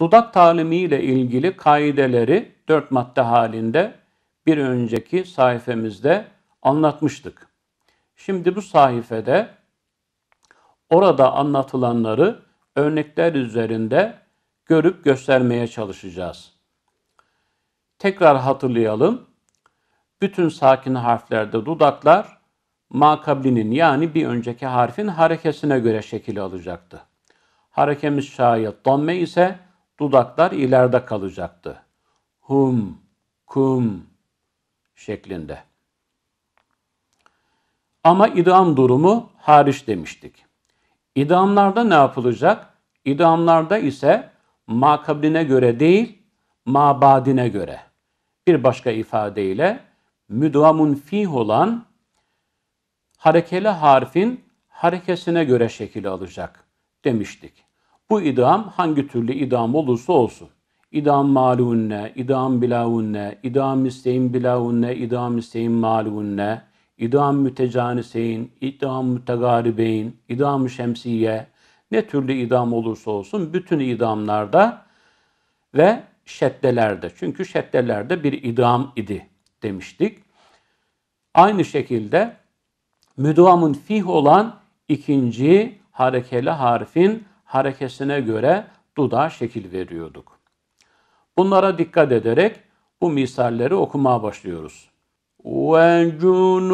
Dudak talimi ile ilgili kaideleri dört madde halinde bir önceki sayfamızda anlatmıştık. Şimdi bu sayfede orada anlatılanları örnekler üzerinde görüp göstermeye çalışacağız. Tekrar hatırlayalım. Bütün sakin harflerde dudaklar makablinin yani bir önceki harfin harekesine göre şekil alacaktı. Harekemiz şayet damme ise dudaklar ileride kalacaktı. Hum, kum şeklinde. Ama idam durumu hariç demiştik. İdamlarda ne yapılacak? İdamlarda ise makabline göre değil, mabadine göre. Bir başka ifadeyle müdvamun fih olan harekeli harfin harekesine göre şekil alacak demiştik. Bu idam hangi türlü idam olursa olsun. İdam malunne, idam bilavunne, idam isteyin bilavunne, idam isteyin malunne, idam mütecaniseyn, idam mütegaribeyn, idam şemsiye, ne türlü idam olursa olsun bütün idamlarda ve şeddelerde. Çünkü şeddelerde bir idam idi demiştik. Aynı şekilde müdvamın fih olan ikinci harekeli harfin harekesine göre dudağa şekil veriyorduk. Bunlara dikkat ederek bu misalleri okumaya başlıyoruz. وَجُنُوبُهُمْ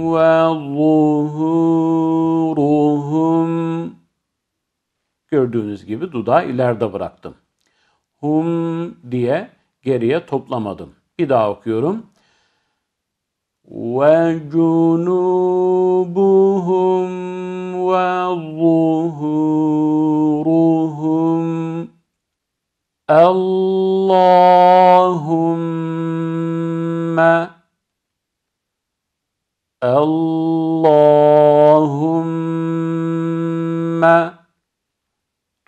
وَظُهُورُهُمْ Gördüğünüz gibi dudağı ileride bıraktım. Hum diye geriye toplamadım. Bir daha okuyorum. وَجُنُوبُهُمْ وَظُهُورُهُمْ Allahümme Allahümme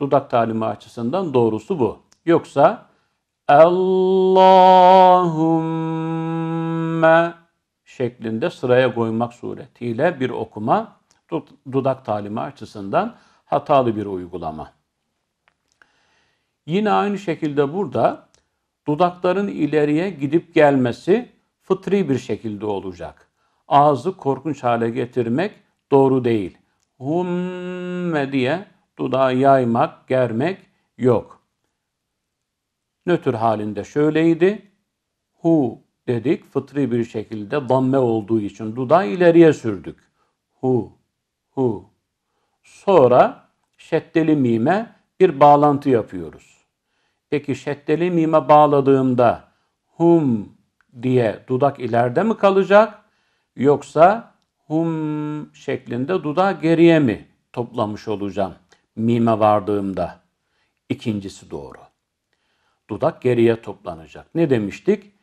dudak talimi açısından doğrusu bu. Yoksa Allahümme şeklinde sıraya koymak suretiyle bir okuma dudak talimi açısından hatalı bir uygulama. Yine aynı şekilde burada dudakların ileriye gidip gelmesi fıtri bir şekilde olacak. Ağzı korkunç hale getirmek doğru değil. Humme diye dudağı yaymak, germek yok. Nötr halinde şöyleydi. Hu dedik fıtri bir şekilde damme olduğu için dudağı ileriye sürdük. Hu, hu. Sonra şeddeli mime bir bağlantı yapıyoruz. Peki şeddeli mime bağladığımda hum diye dudak ileride mi kalacak? Yoksa hum şeklinde dudağı geriye mi toplamış olacağım mime vardığımda? İkincisi doğru. Dudak geriye toplanacak. Ne demiştik?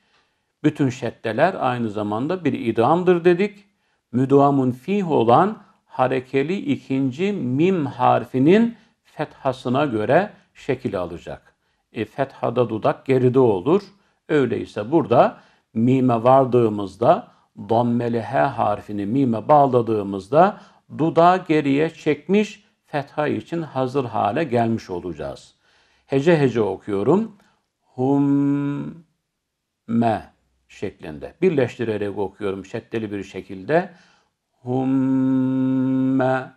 Bütün şeddeler aynı zamanda bir idamdır dedik. Müdvamun fih olan harekeli ikinci mim harfinin fethasına göre şekil alacak. E, fethada dudak geride olur. Öyleyse burada mime vardığımızda dammeli h harfini mime bağladığımızda dudağı geriye çekmiş fetha için hazır hale gelmiş olacağız. Hece hece okuyorum. Hum me şeklinde. Birleştirerek okuyorum şeddeli bir şekilde. Humme.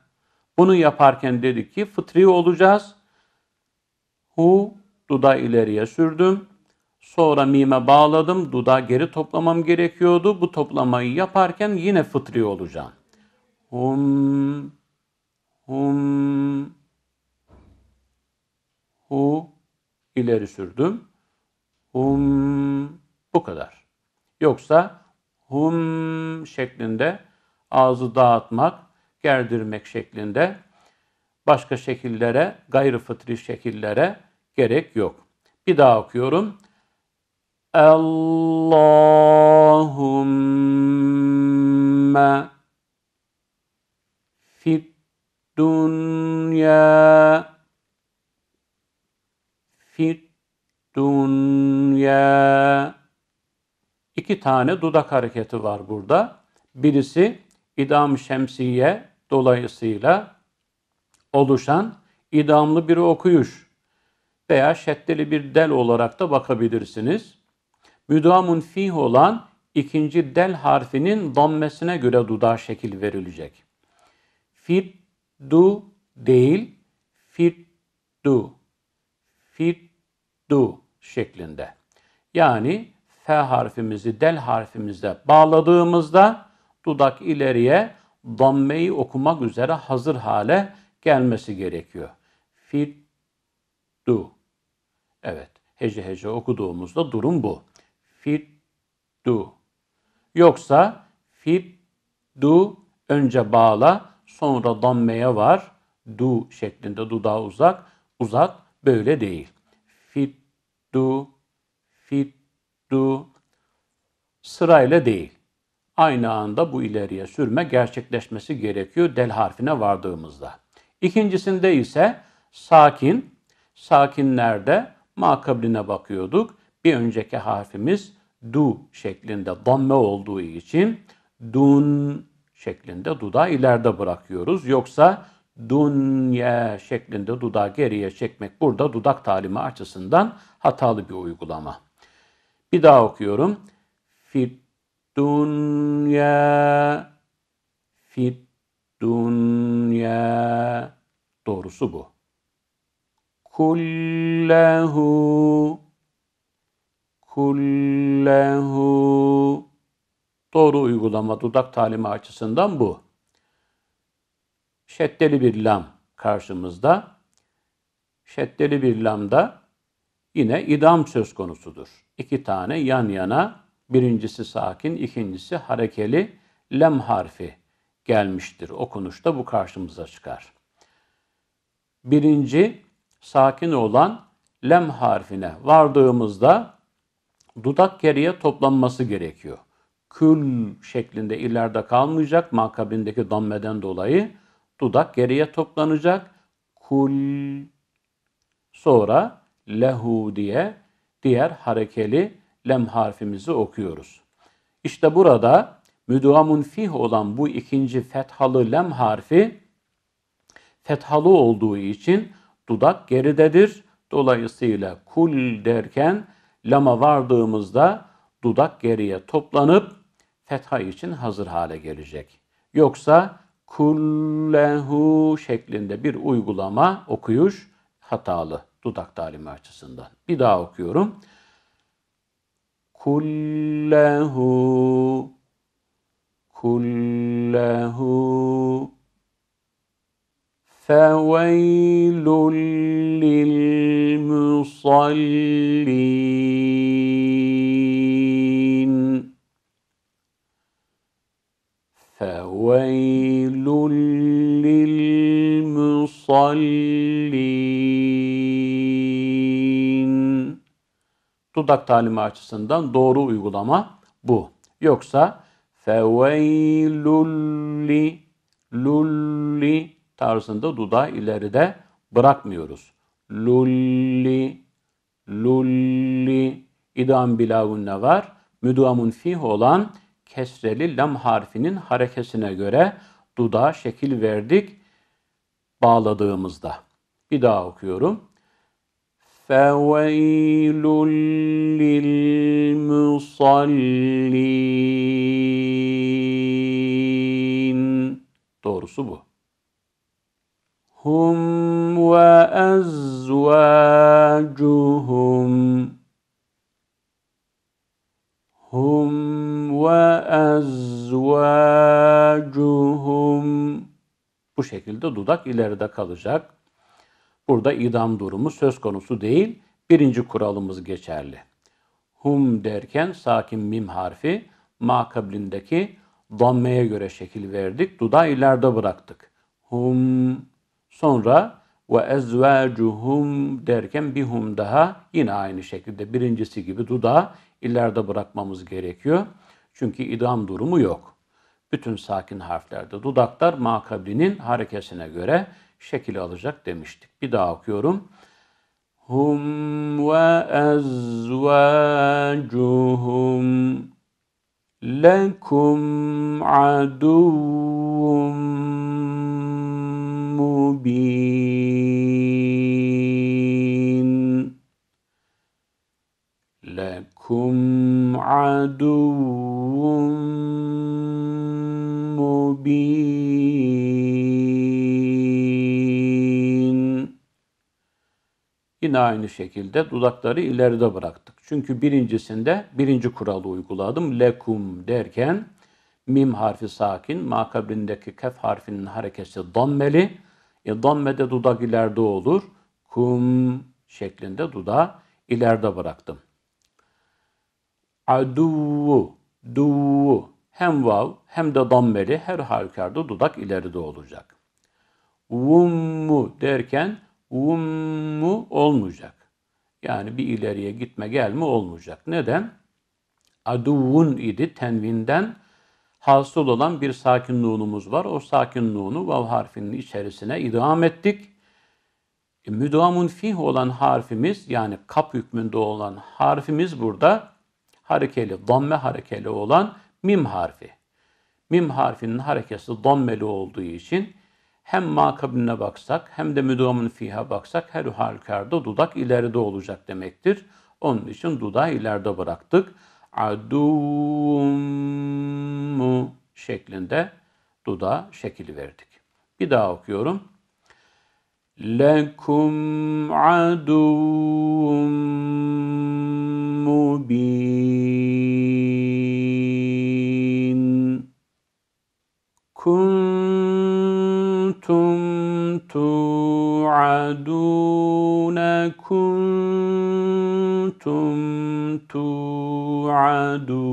Bunu yaparken dedik ki fıtri olacağız. Hu duda ileriye sürdüm. Sonra mime bağladım. Duda geri toplamam gerekiyordu. Bu toplamayı yaparken yine fıtri olacağım. Hum hum hu ileri sürdüm. Hum bu kadar. Yoksa hum şeklinde ağzı dağıtmak, gerdirmek şeklinde başka şekillere, gayrı fıtri şekillere gerek yok. Bir daha okuyorum. Allahümme fit dünya fit dünya iki tane dudak hareketi var burada. Birisi idam şemsiye dolayısıyla oluşan idamlı bir okuyuş veya şeddeli bir del olarak da bakabilirsiniz. Müdamun fih olan ikinci del harfinin dammesine göre dudağa şekil verilecek. Fit, du değil, fit, du, fit, du şeklinde. Yani F harfimizi del harfimizle bağladığımızda dudak ileriye dammeyi okumak üzere hazır hale gelmesi gerekiyor. Fit, du. Evet, hece hece okuduğumuzda durum bu. Fit, du. Yoksa fit, du önce bağla, sonra dammeye var. Du şeklinde dudağı uzak, uzat. Böyle değil. Fit, du, fit, du. Sırayla değil. Aynı anda bu ileriye sürme gerçekleşmesi gerekiyor del harfine vardığımızda. İkincisinde ise sakin. Sakinlerde makabline bakıyorduk. Bir önceki harfimiz du şeklinde damme olduğu için dun şeklinde dudağı ileride bırakıyoruz. Yoksa dunye şeklinde dudağı geriye çekmek burada dudak talimi açısından hatalı bir uygulama. Bir daha okuyorum. Fit dunya fit dunya doğrusu bu. Kullehu kullehu doğru uygulama dudak talimi açısından bu. Şeddeli bir lam karşımızda. Şeddeli bir lamda yine idam söz konusudur. İki tane yan yana birincisi sakin, ikincisi harekeli lem harfi gelmiştir. Okunuşta bu karşımıza çıkar. Birinci sakin olan lem harfine vardığımızda dudak geriye toplanması gerekiyor. Kül şeklinde ileride kalmayacak makabindeki dammeden dolayı dudak geriye toplanacak. Kul sonra lehu diye diğer harekeli lem harfimizi okuyoruz. İşte burada müduamun fih olan bu ikinci fethalı lem harfi fethalı olduğu için dudak geridedir. Dolayısıyla kul derken lama vardığımızda dudak geriye toplanıp fetha için hazır hale gelecek. Yoksa kullehu şeklinde bir uygulama okuyuş hatalı dudak talimi açısından. Bir daha okuyorum. Kullehu kullehu feveylul lil musallin feveylul lil musallin Dudak talimi açısından doğru uygulama bu. Yoksa feveylulli lulli tarzında dudağı ileride bırakmıyoruz. Lulli, lulli, idam bilavunne var. Müduamun fih olan kesreli lam harfinin harekesine göre dudağa şekil verdik bağladığımızda. Bir daha okuyorum. فَوَيْلٌ لِلْمُصَلِّينَ Doğrusu bu. هم وأزواجهم هم وأزواجهم Bu şekilde dudak ileride kalacak. Burada idam durumu söz konusu değil. Birinci kuralımız geçerli. Hum derken sakin mim harfi makablindeki dammeye göre şekil verdik. Dudağı ileride bıraktık. Hum Sonra ve ezvacuhum derken bir hum daha yine aynı şekilde birincisi gibi dudağı ileride bırakmamız gerekiyor. Çünkü idam durumu yok. Bütün sakin harflerde dudaklar makablinin harekesine göre şekil alacak demiştik. Bir daha okuyorum. Hum ve ezvacuhum lekum aduvum mubin lekum aduvum Yine aynı şekilde dudakları ileride bıraktık. Çünkü birincisinde birinci kuralı uyguladım. Lekum derken mim harfi sakin, makabrindeki kef harfinin harekesi dammeli. E, dammede dudak ileride olur. Kum şeklinde dudağı ileride bıraktım. Adu, du, hem vav hem de dammeli her halükarda dudak ileride olacak. Vummu derken vummu olmayacak. Yani bir ileriye gitme gelme olmayacak. Neden? Aduvun idi tenvinden hasıl olan bir sakin nunumuz var. O sakin nunu vav harfinin içerisine idam ettik. E, müdamun fih olan harfimiz yani kap hükmünde olan harfimiz burada harekeli, damme harekeli olan mim harfi. Mim harfinin harekesi dammeli olduğu için hem makabline baksak hem de müdamun fiha baksak her halükarda dudak ileride olacak demektir. Onun için dudağı ileride bıraktık. Adummu şeklinde dudağa şekil verdik. Bir daha okuyorum. Lekum adum mubin. Kuntum tu'aduna kuntum tu'adun.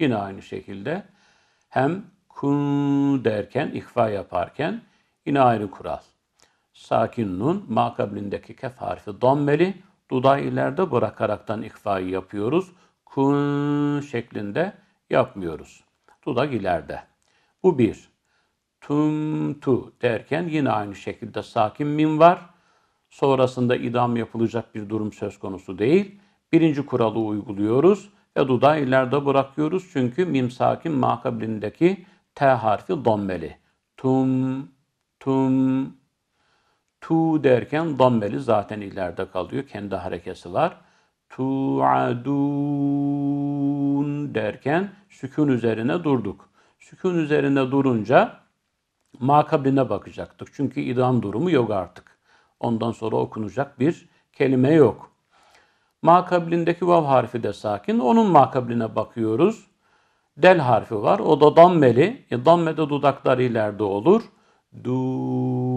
Yine aynı şekilde hem kun derken, ihfa yaparken yine ayrı kural. Sakin nun, makablindeki kef harfi dammeli, dudağı ileride bırakaraktan ihfayı yapıyoruz. Kun şeklinde yapmıyoruz. Dudak ileride. Bu bir. Tum tu derken yine aynı şekilde sakin min var. Sonrasında idam yapılacak bir durum söz konusu değil. Birinci kuralı uyguluyoruz ve dudağı ileride bırakıyoruz. Çünkü mim sakin makablindeki T harfi dammeli. Tum, tum, tu derken dammeli zaten ileride kalıyor. Kendi harekesi var. Tu'adun derken sükun üzerine durduk. Sükun üzerine durunca makabline bakacaktık. Çünkü idam durumu yok artık. Ondan sonra okunacak bir kelime yok. Makablindeki vav harfi de sakin. Onun makabline bakıyoruz. Del harfi var. O da dammeli. E, dammede dudaklar ileride olur. Dun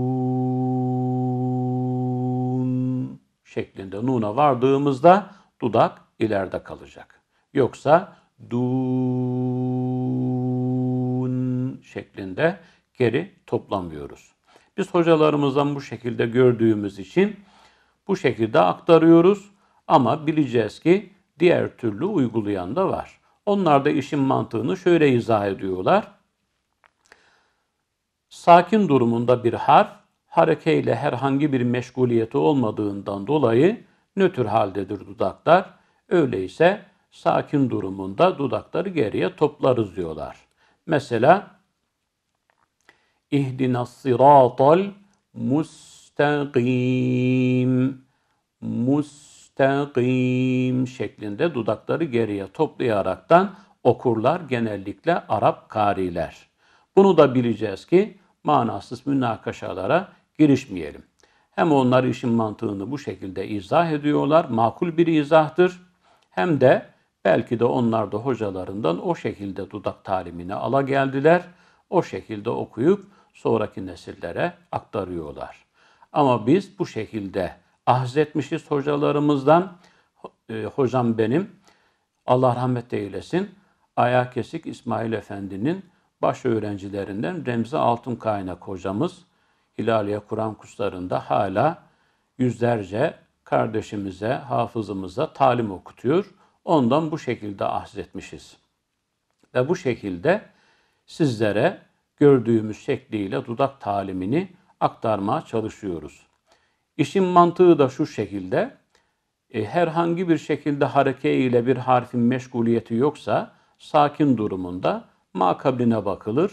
şeklinde nuna vardığımızda dudak ileride kalacak. Yoksa dun şeklinde geri toplamıyoruz. Biz hocalarımızdan bu şekilde gördüğümüz için bu şekilde aktarıyoruz. Ama bileceğiz ki diğer türlü uygulayan da var. Onlar da işin mantığını şöyle izah ediyorlar. Sakin durumunda bir harf harekeyle herhangi bir meşguliyeti olmadığından dolayı nötr haldedir dudaklar. Öyleyse sakin durumunda dudakları geriye toplarız diyorlar. Mesela İhdinas sıratal mustakim mustakim şeklinde dudakları geriye toplayaraktan okurlar genellikle Arap kariler. Bunu da bileceğiz ki manasız münakaşalara girişmeyelim. Hem onlar işin mantığını bu şekilde izah ediyorlar, makul bir izahtır. Hem de belki de onlar da hocalarından o şekilde dudak talimini ala geldiler. O şekilde okuyup sonraki nesillere aktarıyorlar. Ama biz bu şekilde ahzetmişiz hocalarımızdan. E, hocam benim, Allah rahmet eylesin, ayağı kesik İsmail Efendi'nin baş öğrencilerinden Remzi Altın Kaynak hocamız Hilaliye Kur'an kurslarında hala yüzlerce kardeşimize, hafızımıza talim okutuyor. Ondan bu şekilde ahzetmişiz. Ve bu şekilde sizlere gördüğümüz şekliyle dudak talimini aktarmaya çalışıyoruz. İşin mantığı da şu şekilde, e, herhangi bir şekilde hareke ile bir harfin meşguliyeti yoksa, sakin durumunda Makabline bakılır.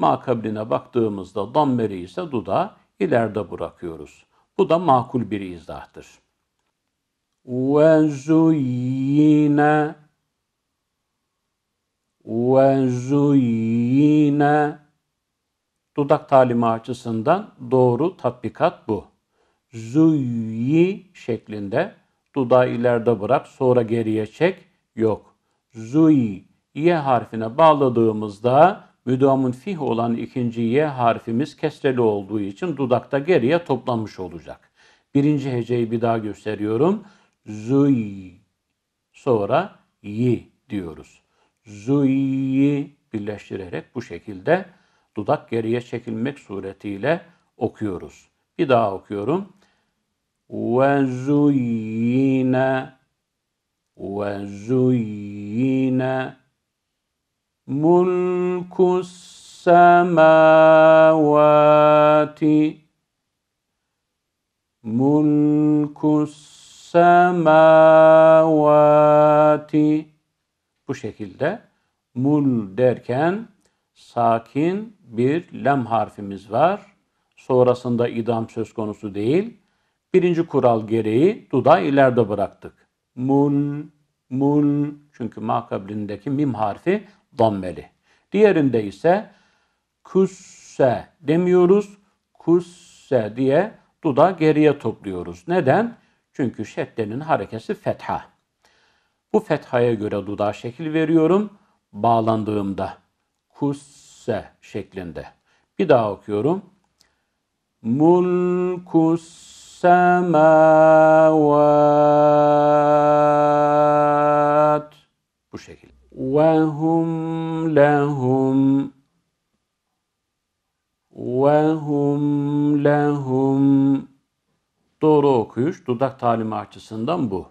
Makabline baktığımızda dammeri ise dudağı ileride bırakıyoruz. Bu da makul bir izahtır. Ve zuyyine ve zuyyine dudak talimi açısından doğru tatbikat bu. Zuyyi şeklinde dudağı ileride bırak sonra geriye çek yok. Zuyi y harfine bağladığımızda müdamun fih olan ikinci y harfimiz kesreli olduğu için dudakta geriye toplanmış olacak. Birinci heceyi bir daha gösteriyorum. Zuy sonra yi diyoruz. Zuyi birleştirerek bu şekilde dudak geriye çekilmek suretiyle okuyoruz. Bir daha okuyorum. Ve zuyyine ve zuyyine mulkus semavati mulkus semavati bu şekilde mul derken sakin bir lem harfimiz var. Sonrasında idam söz konusu değil. Birinci kural gereği dudağı ileride bıraktık. Mul, mul çünkü makablindeki mim harfi dammeli. Diğerinde ise kusse demiyoruz. Kusse diye dudağı geriye topluyoruz. Neden? Çünkü şeddenin harekesi fetha. Bu fethaya göre dudağa şekil veriyorum. Bağlandığımda kusse şeklinde. Bir daha okuyorum. Mulkus semavat. Bu şekilde. Lehum ve hum lehum Doğru okuyuş dudak talimi açısından bu.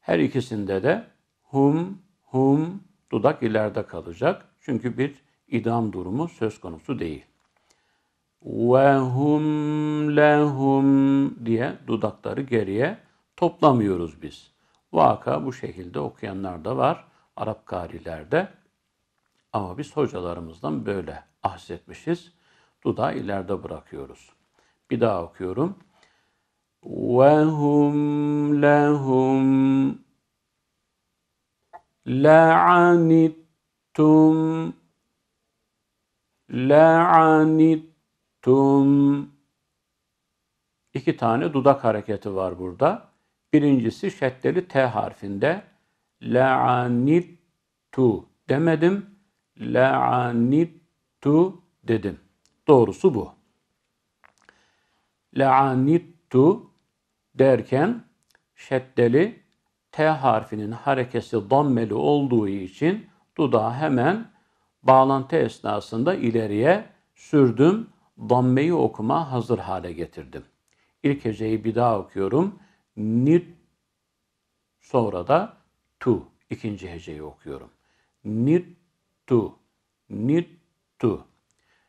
Her ikisinde de hum, hum dudak ileride kalacak. Çünkü bir idam durumu söz konusu değil. Ve hum lehum diye dudakları geriye toplamıyoruz biz. Vaka bu şekilde okuyanlar da var Arap karilerde. Ama biz hocalarımızdan böyle ahsetmişiz. Dudağı ileride bırakıyoruz. Bir daha okuyorum. Ve hum lehum la'anittum la'anittum İki tane dudak hareketi var burada. Birincisi şeddeli T harfinde la'anittu demedim. La'anittu dedim. Doğrusu bu. La'anittu derken şeddeli T harfinin harekesi dammeli olduğu için dudağı hemen bağlantı esnasında ileriye sürdüm. Dammeyi okuma hazır hale getirdim. İlk heceyi bir daha okuyorum. Nit sonra da tu ikinci heceyi okuyorum. Nit tu nit tu.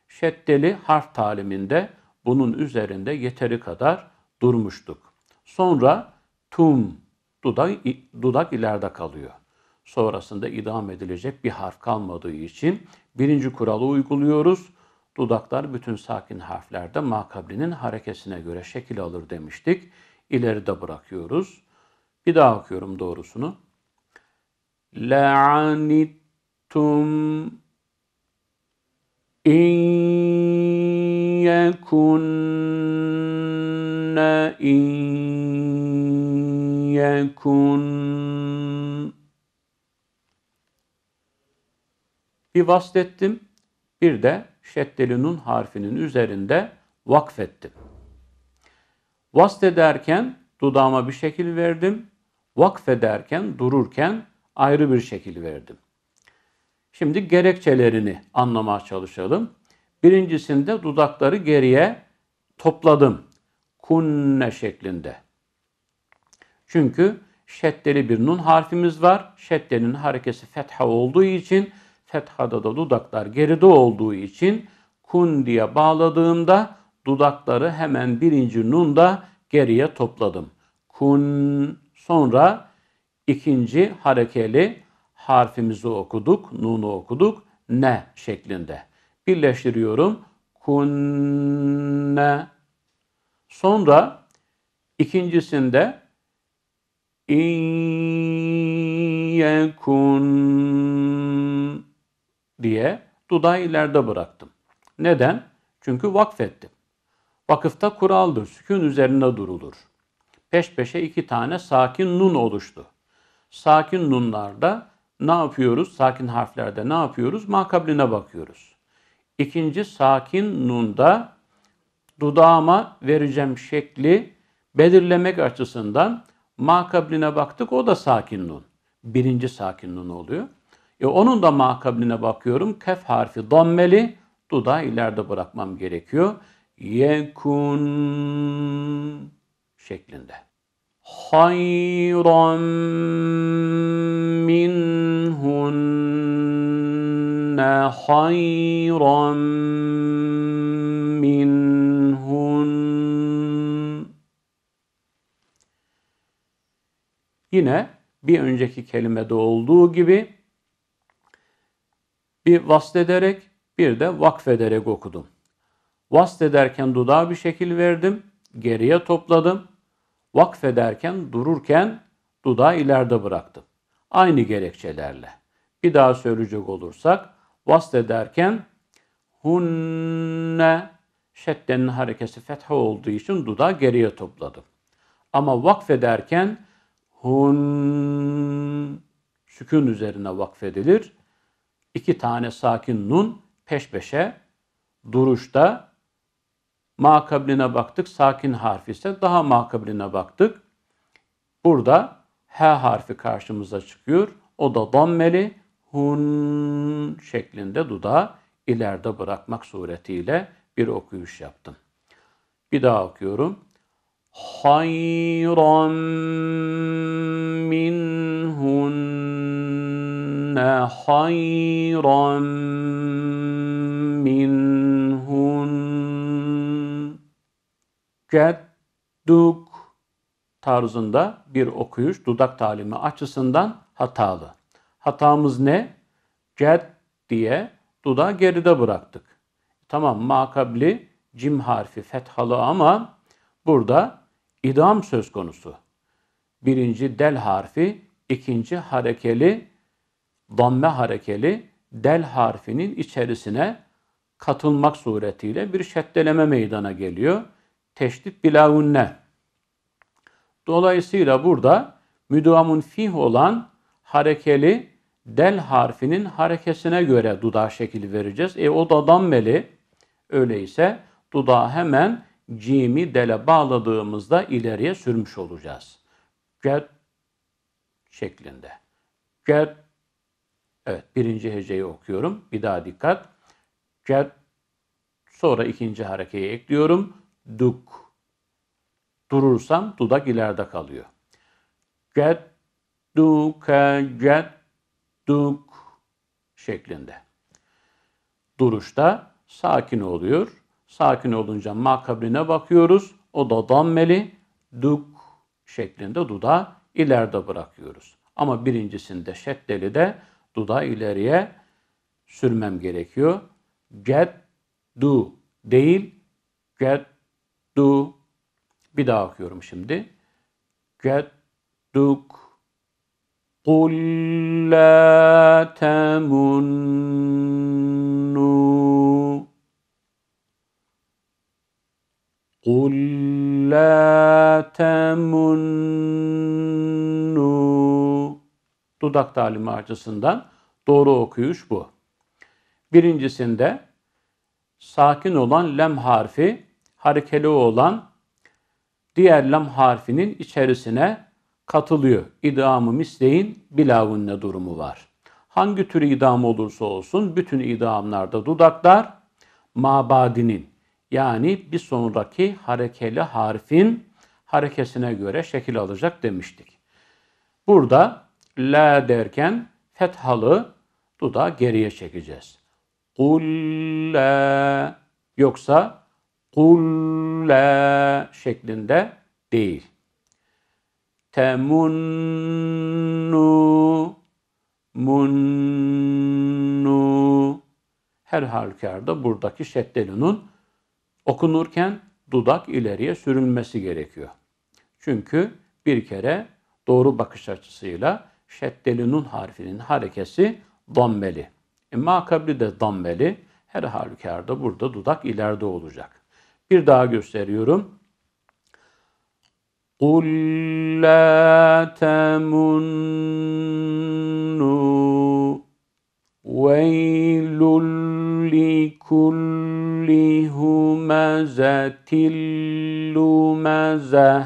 Şeddeli harf taliminde bunun üzerinde yeteri kadar durmuştuk. Sonra tum dudak, dudak ileride kalıyor. Sonrasında idam edilecek bir harf kalmadığı için birinci kuralı uyguluyoruz. Dudaklar bütün sakin harflerde makablinin harekesine göre şekil alır demiştik. İleride bırakıyoruz. Bir daha okuyorum doğrusunu. La'anittum in yekunne in yekun bir vaslettim. Bir de şeddeli nun harfinin üzerinde vakfettim. Vast ederken dudağıma bir şekil verdim. Vakfederken, dururken ayrı bir şekil verdim. Şimdi gerekçelerini anlamaya çalışalım. Birincisinde dudakları geriye topladım. Kunne şeklinde. Çünkü şeddeli bir nun harfimiz var. Şeddenin harekesi fetha olduğu için fethada da dudaklar geride olduğu için kun diye bağladığımda dudakları hemen birinci nunda geriye topladım. Kun sonra ikinci harekeli harfimizi okuduk, nunu okuduk, ne şeklinde. Birleştiriyorum. Kunne. Sonra ikincisinde İyyekun diye dudağı ileride bıraktım. Neden? Çünkü vakfettim. Vakıfta kuraldır. Sükun üzerinde durulur. Peş peşe iki tane sakin nun oluştu. Sakin nunlarda ne yapıyoruz? Sakin harflerde ne yapıyoruz? Makabline bakıyoruz. İkinci sakin nunda dudağıma vereceğim şekli belirlemek açısından makabline baktık. O da sakin nun. Birinci sakin nun oluyor. E onun da makabline bakıyorum. Kef harfi dammeli. Dudağı ileride bırakmam gerekiyor. Yekun şeklinde. Hayran minhunne hayran minhun Yine bir önceki kelimede olduğu gibi bir vasfederek bir de vakfederek okudum. Vasfederken dudağa bir şekil verdim, geriye topladım. Vakfederken dururken dudağı ileride bıraktım. Aynı gerekçelerle. Bir daha söyleyecek olursak vasfederken hunne şeddenin harekesi fetha olduğu için dudağı geriye topladım. Ama vakfederken hun sükun üzerine vakfedilir. İki tane sakin nun peş peşe duruşta makabline baktık. Sakin harfi ise daha makabline baktık. Burada H harfi karşımıza çıkıyor. O da dammeli hun şeklinde dudağı ileride bırakmak suretiyle bir okuyuş yaptım. Bir daha okuyorum. Hayran minhunne hayran Gedduk tarzında bir okuyuş dudak talimi açısından hatalı. Hatamız ne? Ged diye dudağı geride bıraktık. Tamam makabli cim harfi fethalı ama burada idam söz konusu. Birinci del harfi, ikinci harekeli, damme harekeli del harfinin içerisine katılmak suretiyle bir şeddeleme meydana geliyor teşdit bilavunne. Dolayısıyla burada müdamun fih olan harekeli del harfinin harekesine göre dudağı şekil vereceğiz. E o da dammeli. Öyleyse dudağı hemen cimi dele bağladığımızda ileriye sürmüş olacağız. Get şeklinde. Get Evet birinci heceyi okuyorum. Bir daha dikkat. Get sonra ikinci harekeyi ekliyorum duk. Durursam dudak ileride kalıyor. Get, duke, get, duk şeklinde. Duruşta sakin oluyor. Sakin olunca makabrine bakıyoruz. O da dammeli, duk şeklinde dudağı ileride bırakıyoruz. Ama birincisinde şeddeli de dudağı ileriye sürmem gerekiyor. Get, do değil, get, du bir daha okuyorum şimdi. Gedduk Kul la temunnu Kul la temunnu Dudak talimi açısından doğru okuyuş bu. Birincisinde sakin olan lem harfi harekeli olan diğer lam harfinin içerisine katılıyor. İdamı misleyin bilavunne durumu var. Hangi tür idam olursa olsun bütün idamlarda dudaklar mabadinin yani bir sonraki harekeli harfin harekesine göre şekil alacak demiştik. Burada la derken fethalı dudağı geriye çekeceğiz. Kul la yoksa kulle şeklinde değil. Temunnu munnu. Her halükarda buradaki şeddelunun okunurken dudak ileriye sürülmesi gerekiyor. Çünkü bir kere doğru bakış açısıyla şeddelunun harfinin harekesi dammeli. E, makabli de dammeli. Her halükarda burada dudak ileride olacak. Bir daha gösteriyorum. قُلْ لَا تَمُنُّوا وَيْلٌ لِكُلِّ هُمَزَةٍ لُمَزَةٍ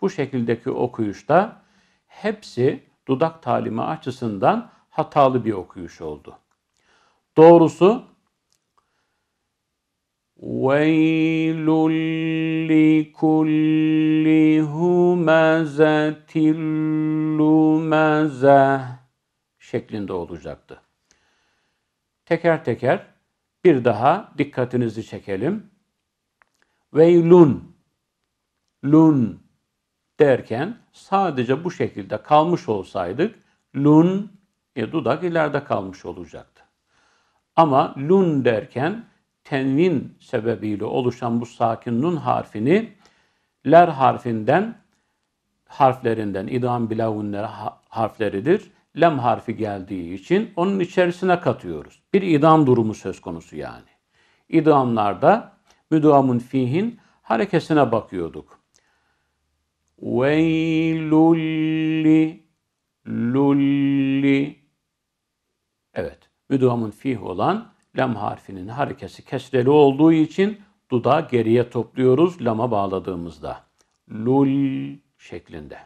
Bu şekildeki okuyuşta hepsi dudak talimi açısından hatalı bir okuyuş oldu. Doğrusu وَيْلٌ لِكُلِّ هُمَزَةٍ لُمَزَةٍ şeklinde olacaktı. Teker teker bir daha dikkatinizi çekelim. Veylun, lun derken sadece bu şekilde kalmış olsaydık lun e, dudak ileride kalmış olacaktı. Ama lun derken tenvin sebebiyle oluşan bu sakin nun harfini ler harfinden harflerinden idam bilavunler harfleridir. Lem harfi geldiği için onun içerisine katıyoruz. Bir idam durumu söz konusu yani. İdamlarda müdamun fihin harekesine bakıyorduk. Veylulli lulli Evet, müdamun fih olan lam harfinin harekesi kesreli olduğu için dudağı geriye topluyoruz lama bağladığımızda. Lul şeklinde.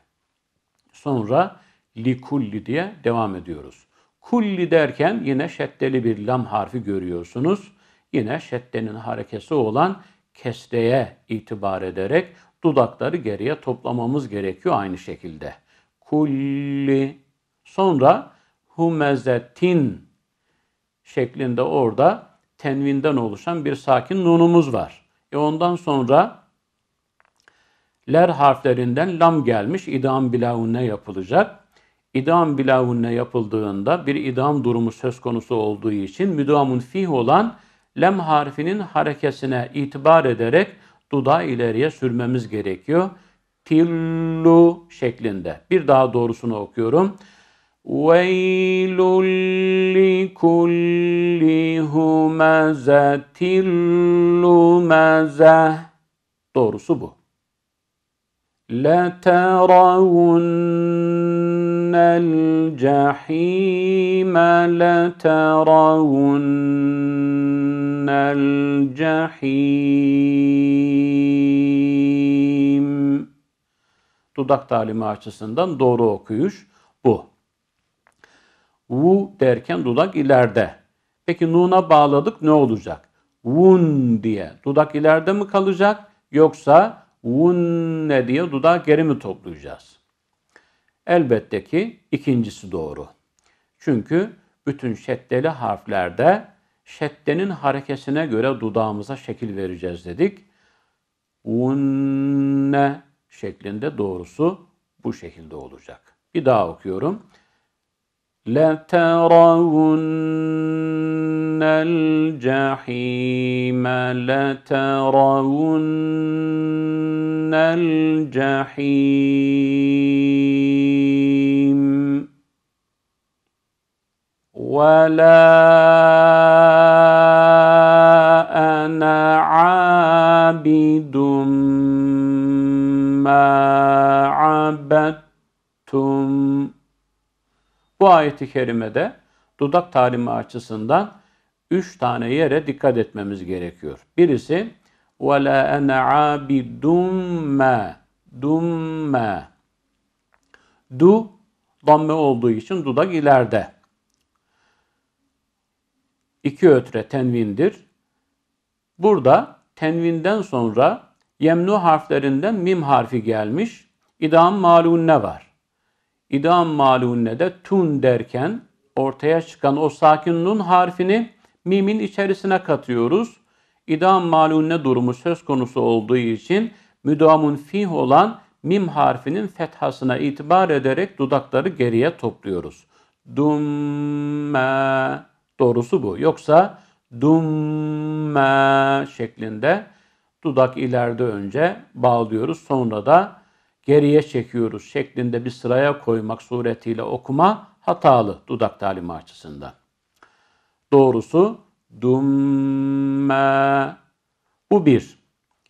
Sonra likulli diye devam ediyoruz. Kulli derken yine şeddeli bir lam harfi görüyorsunuz. Yine şeddenin harekesi olan kesreye itibar ederek dudakları geriye toplamamız gerekiyor aynı şekilde. Kulli. Sonra humezetin şeklinde orada tenvinden oluşan bir sakin nunumuz var. E ondan sonra ler harflerinden lam gelmiş idam bilavunne yapılacak. İdam bilavunne yapıldığında bir idam durumu söz konusu olduğu için müdamun fih olan lem harfinin harekesine itibar ederek dudağı ileriye sürmemiz gerekiyor. Tillu şeklinde. Bir daha doğrusunu okuyorum. وَيْلٌ لِكُلِّ هُمَزَةٍ لُمَزَةٍ Doğrusu bu. لَتَرَوُنَّ الْجَحِيمَ لَتَرَوُنَّ الْجَحِيمِ Dudak talimi açısından doğru okuyuş bu. Vu derken dudak ileride. Peki nun'a bağladık ne olacak? Vun diye. Dudak ileride mi kalacak? Yoksa vun ne diye dudağı geri mi toplayacağız? Elbette ki ikincisi doğru. Çünkü bütün şeddeli harflerde şeddenin harekesine göre dudağımıza şekil vereceğiz dedik. Unne şeklinde doğrusu bu şekilde olacak. Bir daha okuyorum. لترون الجحيم لترون الجحيم. ولا أنا عابد ما عبدتم Bu ayeti kerimede dudak talimi açısından üç tane yere dikkat etmemiz gerekiyor. Birisi وَلَا اَنَا عَابِدُمَّ dumme. Du damme olduğu için dudak ileride. İki ötre tenvindir. Burada tenvinden sonra yemnu harflerinden mim harfi gelmiş. İdam malunne var. İdam malunne de tun derken ortaya çıkan o sakin nun harfini mimin içerisine katıyoruz. İdam malunne durumu söz konusu olduğu için müdamun fih olan mim harfinin fethasına itibar ederek dudakları geriye topluyoruz. dumme. Doğrusu bu. Yoksa dumme şeklinde dudak ileride önce bağlıyoruz. Sonra da geriye çekiyoruz şeklinde bir sıraya koymak suretiyle okuma hatalı dudak talimi açısından. Doğrusu dumme. Bu bir.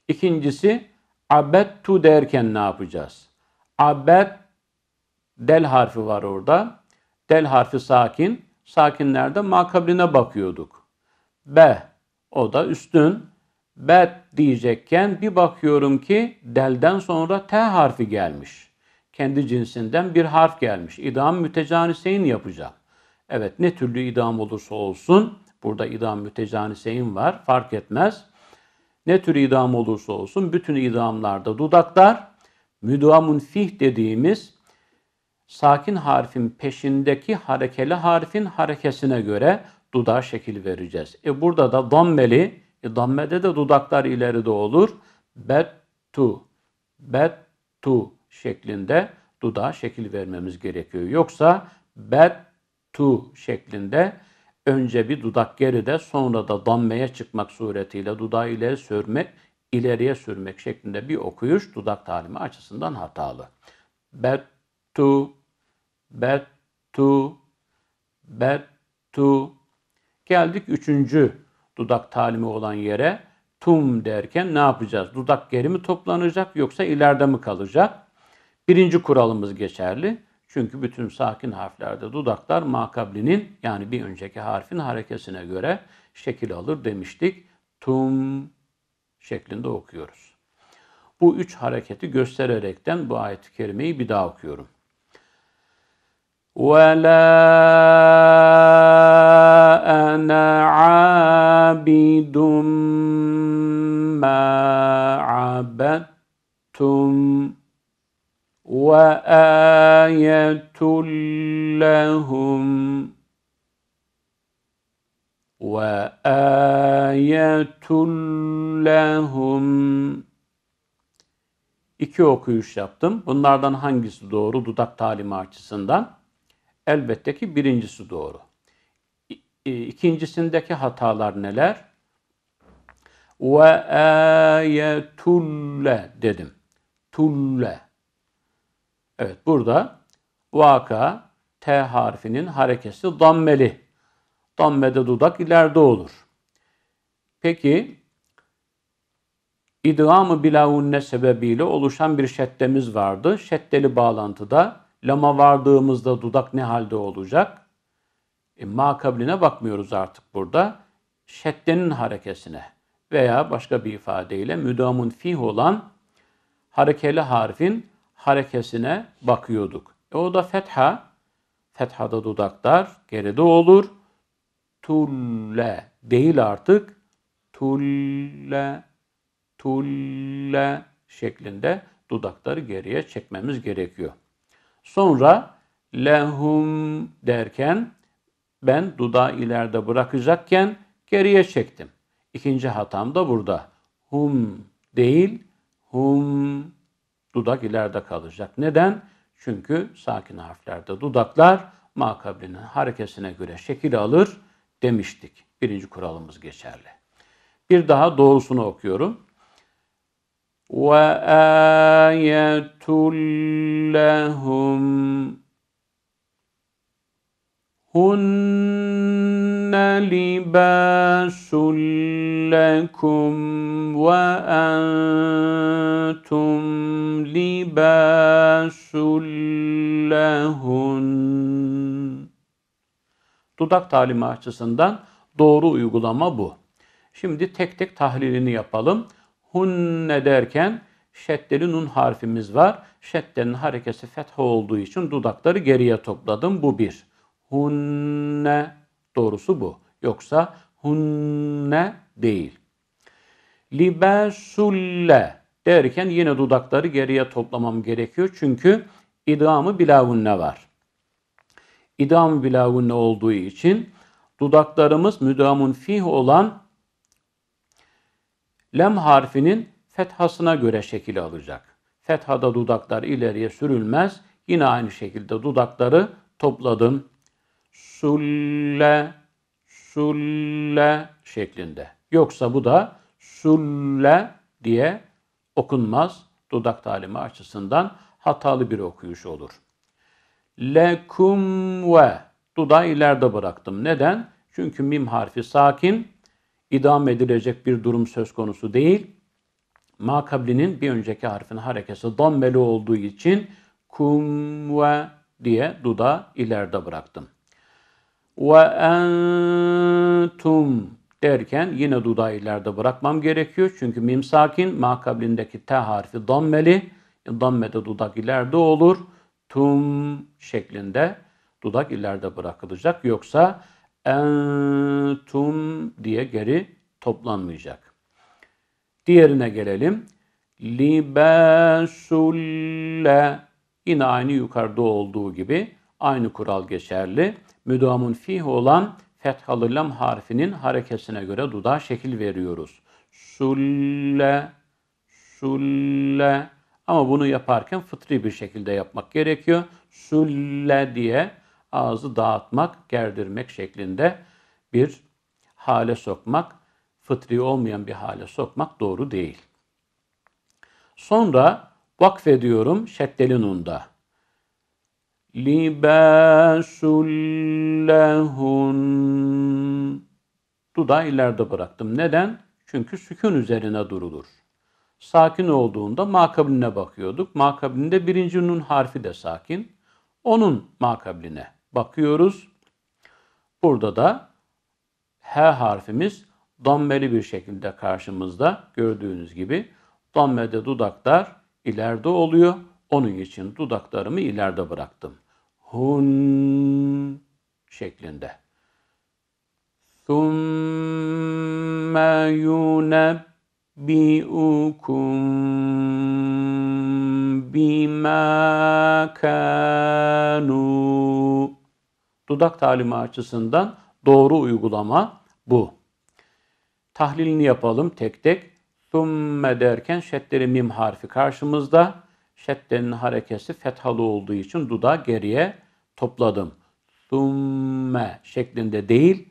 İkincisi abettu derken ne yapacağız? Abet del harfi var orada. Del harfi sakin. Sakinlerde makabline bakıyorduk. B o da üstün. Bet diyecekken bir bakıyorum ki delden sonra T harfi gelmiş. Kendi cinsinden bir harf gelmiş. İdam mütecaniseyn yapacağım. Evet ne türlü idam olursa olsun burada idam mütecaniseyn var fark etmez. Ne tür idam olursa olsun bütün idamlarda dudaklar müdamun fih dediğimiz sakin harfin peşindeki harekeli harfin harekesine göre dudağa şekil vereceğiz. E burada da dammeli, e dammede de dudaklar ileride olur. Bet tu, bet tu şeklinde dudağa şekil vermemiz gerekiyor. Yoksa bet tu şeklinde önce bir dudak geride sonra da dammeye çıkmak suretiyle dudağı ileri sürmek, ileriye sürmek şeklinde bir okuyuş dudak talimi açısından hatalı. Bet tu, bet tu, bet tu. Geldik üçüncü dudak talimi olan yere. Tum derken ne yapacağız? Dudak geri mi toplanacak yoksa ileride mi kalacak? Birinci kuralımız geçerli. Çünkü bütün sakin harflerde dudaklar makablinin yani bir önceki harfin harekesine göre şekil alır demiştik. Tum şeklinde okuyoruz. Bu üç hareketi göstererekten bu ayet-i kerimeyi bir daha okuyorum. وَلَا أَنَا عَابِدٌ مَا عَبَدتُّمْ وآية لهم وآية لهم İki okuyuş yaptım. Bunlardan hangisi doğru dudak talimi açısından? Elbette ki birincisi doğru. İkincisindeki hatalar neler? Ve ayetulle dedim. Tulle. Evet burada vaka T harfinin harekesi dammeli. Dammede dudak ileride olur. Peki idgamı bilavunne sebebiyle oluşan bir şeddemiz vardı. Şeddeli bağlantıda lama vardığımızda dudak ne halde olacak? E, makabline bakmıyoruz artık burada. Şeddenin harekesine veya başka bir ifadeyle müdamun fih olan harekeli harfin harekesine bakıyorduk. E o da fetha. Fethada dudaklar geride olur. Tulle değil artık. Tulle, tulle şeklinde dudakları geriye çekmemiz gerekiyor. Sonra lehum derken ben dudağı ileride bırakacakken geriye çektim. İkinci hatam da burada. Hum değil, hum dudak ileride kalacak. Neden? Çünkü sakin harflerde dudaklar makablinin harekesine göre şekil alır demiştik. Birinci kuralımız geçerli. Bir daha doğrusunu okuyorum. وَآيَةٌ لَهُمْ هُنَّ لِبَاسٌ لَكُمْ وَأَنْتُمْ لِبَاسٌ لَهُنْ Dudak talimi açısından doğru uygulama bu. Şimdi tek tek tahlilini yapalım. Hunne derken şeddeli nun harfimiz var. Şeddenin harekesi fetha olduğu için dudakları geriye topladım. Bu bir. Hunne doğrusu bu. Yoksa hunne değil. Libasulle derken yine dudakları geriye toplamam gerekiyor. Çünkü idamı bilavunne var. İdamı bilavunne olduğu için dudaklarımız müdamun fih olan lem harfinin fethasına göre şekil alacak. Fethada dudaklar ileriye sürülmez. Yine aynı şekilde dudakları topladım. sulle, sulle şeklinde. Yoksa bu da sulle diye okunmaz. Dudak talimi açısından hatalı bir okuyuş olur. Lekum ve dudağı ileride bıraktım. Neden? Çünkü mim harfi sakin, idam edilecek bir durum söz konusu değil. Makablinin bir önceki harfin harekesi dammeli olduğu için kum ve diye dudağı ileride bıraktım. Ve entum derken yine dudağı ileride bırakmam gerekiyor. Çünkü mim sakin, makablindeki t harfi dammeli. Dammede dudak ileride olur. Tum şeklinde dudak ileride bırakılacak. Yoksa entum diye geri toplanmayacak. Diğerine gelelim. Libasulle yine aynı yukarıda olduğu gibi aynı kural geçerli. Müdamun fih olan fethalı lam harfinin harekesine göre dudağa şekil veriyoruz. Sulle, sulle. Ama bunu yaparken fıtri bir şekilde yapmak gerekiyor. Sulle diye ağzı dağıtmak, gerdirmek şeklinde bir hale sokmak, fıtri olmayan bir hale sokmak doğru değil. Sonra vakfediyorum şeddeli nunda. Libasul lehun Dudağı ileride bıraktım. Neden? Çünkü sükun üzerine durulur. Sakin olduğunda makabline bakıyorduk. Makabinde birinci nun harfi de sakin. Onun makabline bakıyoruz. Burada da H harfimiz dammeli bir şekilde karşımızda gördüğünüz gibi. Dammede dudaklar ileride oluyor. Onun için dudaklarımı ileride bıraktım. Hun şeklinde. Thumma yunebbi'ukum bima kanu Dudak talimi açısından doğru uygulama bu. Tahlilini yapalım tek tek. Thumme derken şeddeli mim harfi karşımızda. Şeddenin harekesi fethalı olduğu için dudağı geriye topladım. Thumme şeklinde değil,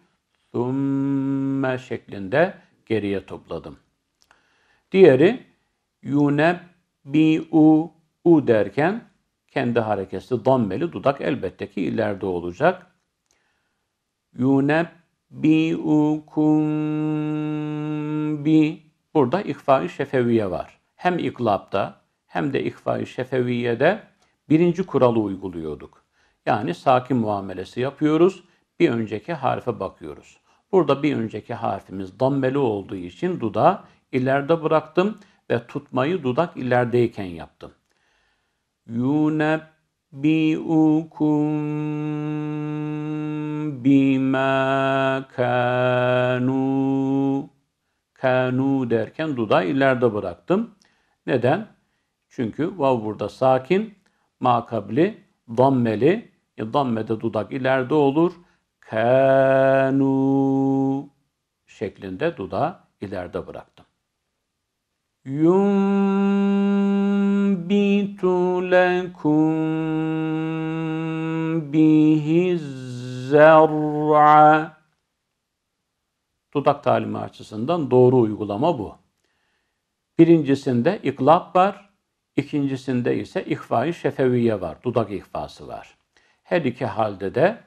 thumme şeklinde geriye topladım. Diğeri yunebbi'u u derken kendi harekesi dammeli dudak elbette ki ileride olacak. Yunebbi'ukum bi burada ikfa-i şefeviye var. Hem iklapta hem de ikfa-i şefeviyede birinci kuralı uyguluyorduk. Yani sakin muamelesi yapıyoruz. Bir önceki harfe bakıyoruz. Burada bir önceki harfimiz dammeli olduğu için dudağı ileride bıraktım ve tutmayı dudak ilerideyken yaptım. Yunebbi'ukum bima kanu kanu derken dudağı ileride bıraktım. Neden? Çünkü vav burada sakin, makabli, dammeli. E, dammede dudak ileride olur. Kanu şeklinde dudağı ileride bıraktım. Yumbitu lekum bihi zer'a Dudak talimi açısından doğru uygulama bu. Birincisinde iklap var, ikincisinde ise ihfa-i şefeviye var, dudak ihfası var. Her iki halde de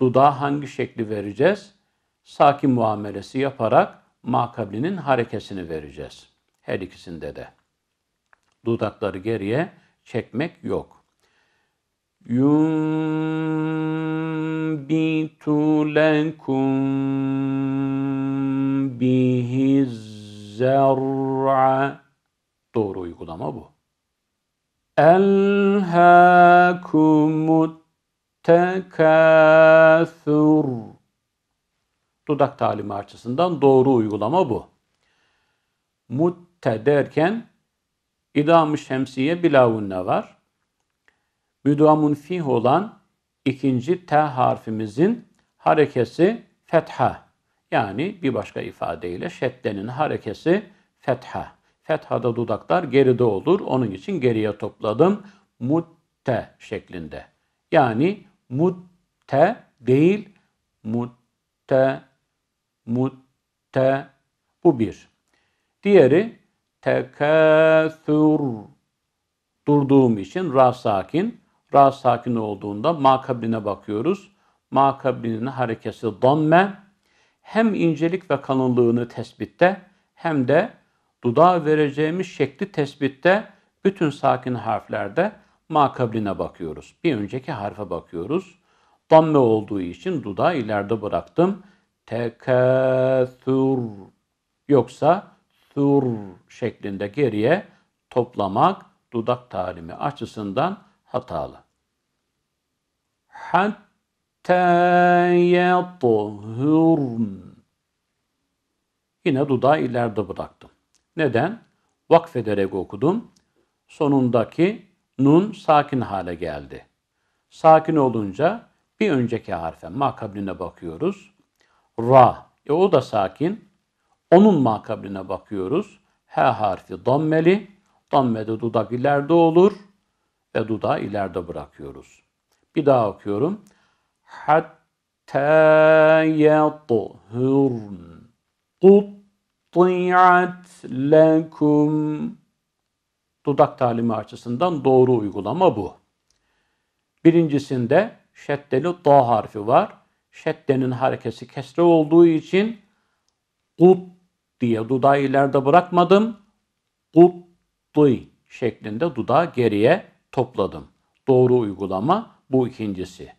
dudağa hangi şekli vereceğiz? Sakin muamelesi yaparak makablinin harekesini vereceğiz. Her ikisinde de. Dudakları geriye çekmek yok. Yunbitu lekum bihi zer'a Doğru uygulama bu. Elhâkumut tekâthur Dudak talimi açısından doğru uygulama bu. Mutte derken idam-ı şemsiye bilavunne var. Müdamun fih olan ikinci T harfimizin harekesi fetha. Yani bir başka ifadeyle şeddenin harekesi fetha. Fethada dudaklar geride olur. Onun için geriye topladım. Mutte şeklinde. Yani mutte değil mutte mutte bu bir. Diğeri tekâthür durduğum için ra sakin. Ra sakin olduğunda makabline bakıyoruz. Makabinin harekesi damme hem incelik ve kalınlığını tespitte hem de dudağa vereceğimiz şekli tespitte bütün sakin harflerde makabline bakıyoruz. Bir önceki harfe bakıyoruz. Damme olduğu için dudağı ileride bıraktım. Tekâthür yoksa thur şeklinde geriye toplamak dudak talimi açısından hatalı. Hatta yatuhurn. Yine dudağı ileride bıraktım. Neden? Vakfederek okudum. Sonundaki nun sakin hale geldi. Sakin olunca bir önceki harfe makabline bakıyoruz. Ra. E o da sakin. Onun makabline bakıyoruz. H harfi dammeli. Dammede dudak ileride olur ve dudağı ileride bırakıyoruz. Bir daha okuyorum. Hatta yatuhurn. Kutti'at lekum. Dudak talimi açısından doğru uygulama bu. Birincisinde şeddeli da harfi var. Şeddenin harekesi kesre olduğu için kut diye dudağı ileride bırakmadım. Kuttuy şeklinde dudağı geriye topladım. Doğru uygulama bu ikincisi.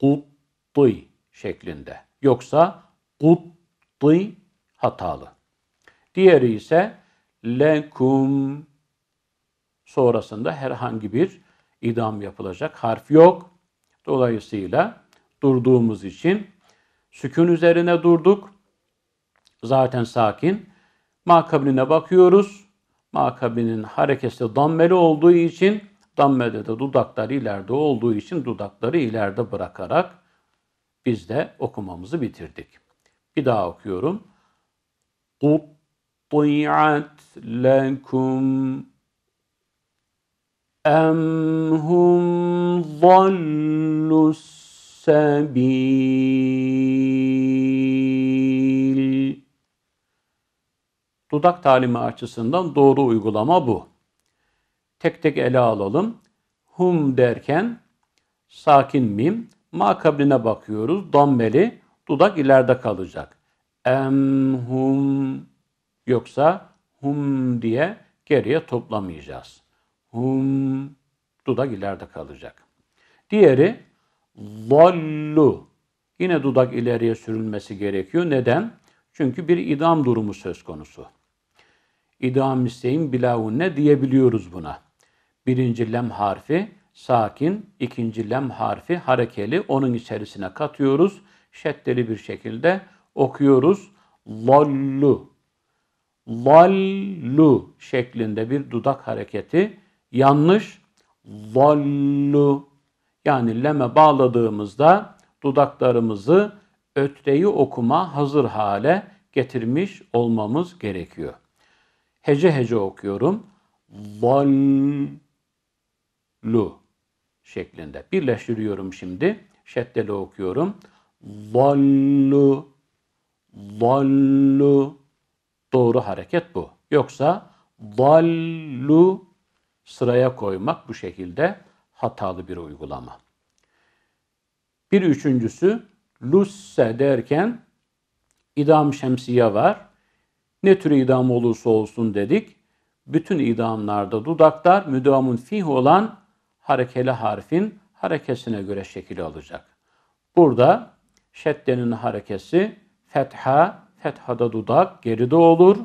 Kuttuy şeklinde. Yoksa kuttuy hatalı. Diğeri ise lekum sonrasında herhangi bir idam yapılacak harf yok. Dolayısıyla durduğumuz için sükun üzerine durduk Zaten sakin. Makabline bakıyoruz. Makabinin harekesi dammeli olduğu için dammede de dudakları ileride olduğu için dudakları ileride bırakarak biz de okumamızı bitirdik. Bir daha okuyorum. قُطِّعَتْ لَكُمْ أَمْ هُمْ ضَلُّوا السَّبِيلِ Dudak talimi açısından doğru uygulama bu. Tek tek ele alalım. Hum derken sakin mim. Makabline bakıyoruz. Dammeli. Dudak ileride kalacak. Em hum yoksa hum diye geriye toplamayacağız. Hum dudak ileride kalacak. Diğeri zallu. Yine dudak ileriye sürülmesi gerekiyor. Neden? Çünkü bir idam durumu söz konusu. İdam isteyin ne diyebiliyoruz buna. Birinci lem harfi sakin, ikinci lem harfi harekeli. Onun içerisine katıyoruz. Şeddeli bir şekilde okuyoruz. Lallu. Lallu şeklinde bir dudak hareketi yanlış. Lallu. Yani leme bağladığımızda dudaklarımızı ötreyi okuma hazır hale getirmiş olmamız gerekiyor. Hece hece okuyorum. Zallu şeklinde. Birleştiriyorum şimdi. Şeddeli okuyorum. Zallu Zallu Doğru hareket bu. Yoksa zallu sıraya koymak bu şekilde hatalı bir uygulama. Bir üçüncüsü lusse derken idam şemsiye var. Ne tür idam olursa olsun dedik. Bütün idamlarda dudaklar müdamun fih olan harekeli harfin harekesine göre şekil alacak. Burada şeddenin harekesi fetha, fethada dudak geride olur.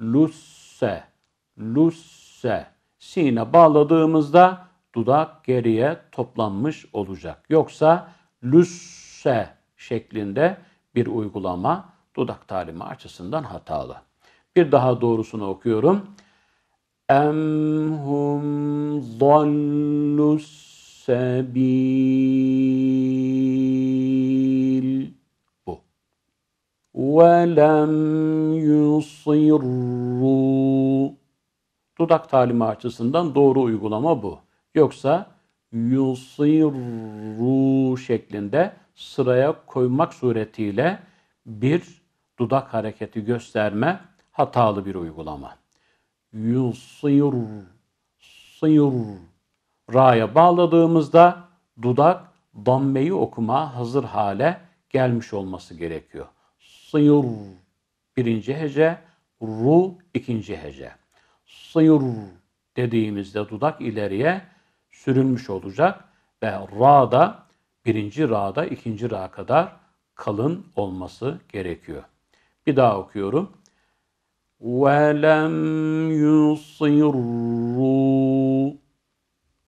Lusse, lusse. Sine bağladığımızda dudak geriye toplanmış olacak. Yoksa lusse şeklinde bir uygulama dudak talimi açısından hatalı. Bir daha doğrusunu okuyorum. Em hum sebil. Bu. Ve lem yusirru. Dudak talimi açısından doğru uygulama bu. Yoksa yusirru şeklinde sıraya koymak suretiyle bir dudak hareketi gösterme hatalı bir uygulama. Yusir, sıyır. Ra'ya bağladığımızda dudak dammeyi okuma hazır hale gelmiş olması gerekiyor. Sıyır birinci hece, ru ikinci hece. Sıyır dediğimizde dudak ileriye sürülmüş olacak ve ra da birinci ra'da ikinci ra kadar kalın olması gerekiyor. Bir daha okuyorum. وَلَمْ يُصِرُّوا